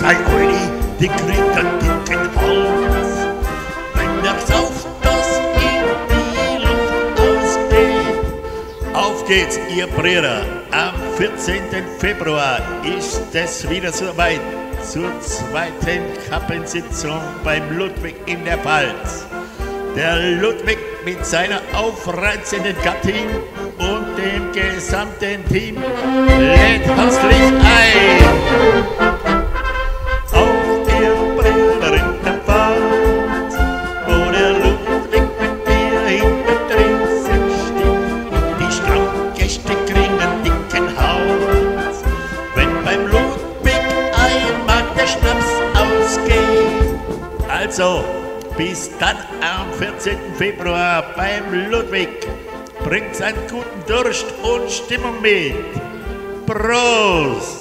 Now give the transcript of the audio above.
sein Euli, die kriegt einen dicken Hals. Wenn er sauft, dass ihm die Luft ausgeht. Auf geht's, ihr Brüder. Am 14. Februar ist es wieder soweit zur zweiten Kappensitzung beim Ludwig in der Pfalz. Der Ludwig mit seiner aufreizenden Gattin und dem gesamten Team lädt herzlich ein. Also, bis dann am 14. Februar beim Ludwig. Bringt einen guten Durst und Stimmung mit. Prost!